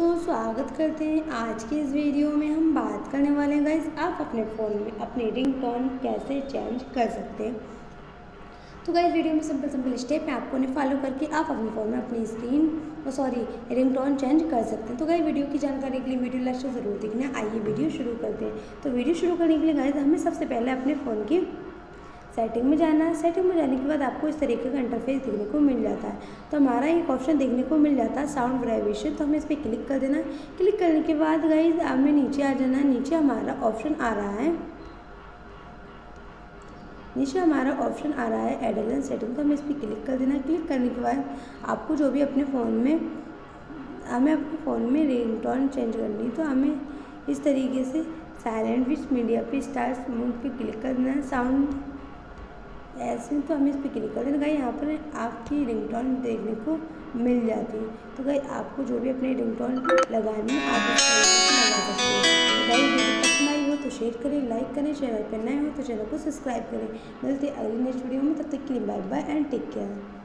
दोस्तों स्वागत करते हैं। आज के इस वीडियो में हम बात करने वाले हैं। गाइस, आप अपने फ़ोन में अपनी रिंग टोन कैसे चेंज कर सकते हैं? तो गाइस, वीडियो में सिंपल सिंपल स्टेप है आपको उन्हें फॉलो करके आप अपने फ़ोन में अपनी स्क्रीन और सॉरी रिंग टोन चेंज कर सकते हैं। तो गाइस, वीडियो की जानकारी के लिए वीडियो लास्ट ज़रूर देखना। आइए वीडियो शुरू करते हैं। तो वीडियो शुरू करने के लिए, गाइस, हमें सबसे पहले अपने फ़ोन की सेटिंग में जाना है। सेटिंग में जाने के बाद आपको इस तरीके का इंटरफेस देखने को मिल जाता है। तो हमारा एक ऑप्शन देखने को मिल जाता है साउंड वाइब्रेशन तो हमें इस पर क्लिक कर देना। क्लिक करने के बाद गाइज़ हमें नीचे आ जाना नीचे हमारा ऑप्शन आ रहा है। नीचे हमारा ऑप्शन आ रहा है एडलन सेटिंग तो हमें इस पर क्लिक कर देना। क्लिक करने के बाद आपको जो भी अपने फ़ोन में, हमें अपने फ़ोन में रिंगटोन चेंज करनी तो हमें इस तरीके से साइलेंट विच मीडिया पे स्टार्स मोड पे क्लिक करना है। साउंड ऐसे तो हमें इस पर क्लिक कर देना। यहाँ पर आपकी रिंगटोन देखने को मिल जाती है। तो भाई आपको जो भी अपनी रिंगटोन लगानी है, आप लगा सकते हैं। तो वीडियो पसंद आई हो तो शेयर करें लाइक करें चैनल पर नए हो तो चैनल को सब्सक्राइब करें। मिलते अगली नेक्स्ट वीडियो में, तब तक के लिए bye bye and take care